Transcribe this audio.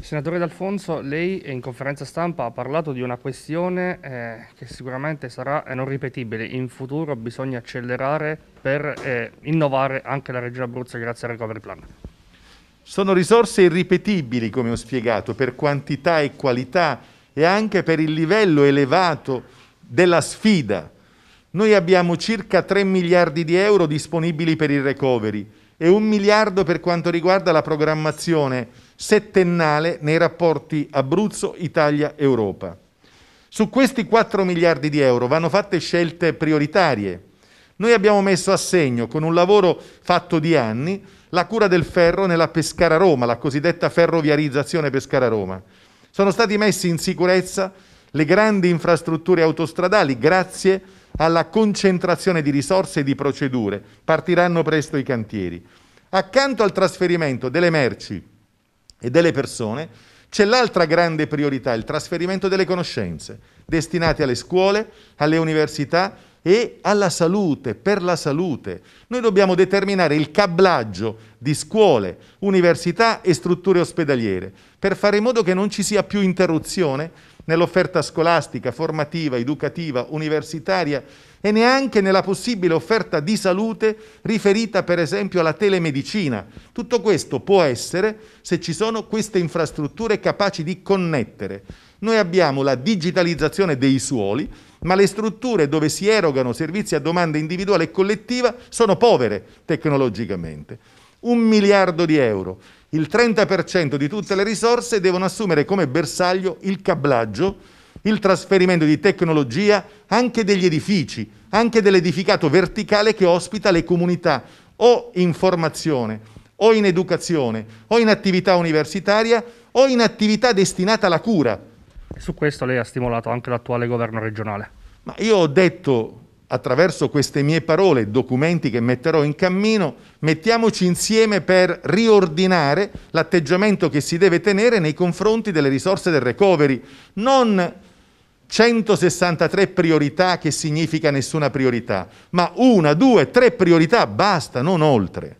Senatore D'Alfonso, lei in conferenza stampa ha parlato di una questione eh, che sicuramente sarà non ripetibile. In futuro bisogna accelerare per eh, innovare anche la Regione Abruzzo grazie al Recovery Plan. Sono risorse irripetibili, come ho spiegato, per quantità e qualità e anche per il livello elevato della sfida. Noi abbiamo circa 3 miliardi di euro disponibili per il recovery e un miliardo per quanto riguarda la programmazione settennale nei rapporti Abruzzo-Italia-Europa. Su questi 4 miliardi di euro vanno fatte scelte prioritarie. Noi abbiamo messo a segno, con un lavoro fatto di anni, la cura del ferro nella Pescara-Roma, la cosiddetta ferroviarizzazione Pescara-Roma. Sono stati messi in sicurezza le grandi infrastrutture autostradali grazie alla concentrazione di risorse e di procedure. Partiranno presto i cantieri. Accanto al trasferimento delle merci e delle persone c'è l'altra grande priorità, il trasferimento delle conoscenze, destinate alle scuole, alle università e alla salute, per la salute. Noi dobbiamo determinare il cablaggio di scuole, università e strutture ospedaliere per fare in modo che non ci sia più interruzione nell'offerta scolastica, formativa, educativa, universitaria e neanche nella possibile offerta di salute riferita per esempio alla telemedicina. Tutto questo può essere se ci sono queste infrastrutture capaci di connettere. Noi abbiamo la digitalizzazione dei suoli, ma le strutture dove si erogano servizi a domanda individuale e collettiva sono povere tecnologicamente. Un miliardo di euro, il 30% di tutte le risorse devono assumere come bersaglio il cablaggio, il trasferimento di tecnologia anche degli edifici, anche dell'edificato verticale che ospita le comunità o in formazione, o in educazione, o in attività universitaria, o in attività destinata alla cura su questo lei ha stimolato anche l'attuale governo regionale. Ma io ho detto attraverso queste mie parole, documenti che metterò in cammino, mettiamoci insieme per riordinare l'atteggiamento che si deve tenere nei confronti delle risorse del recovery, non 163 priorità che significa nessuna priorità, ma una, due, tre priorità, basta, non oltre.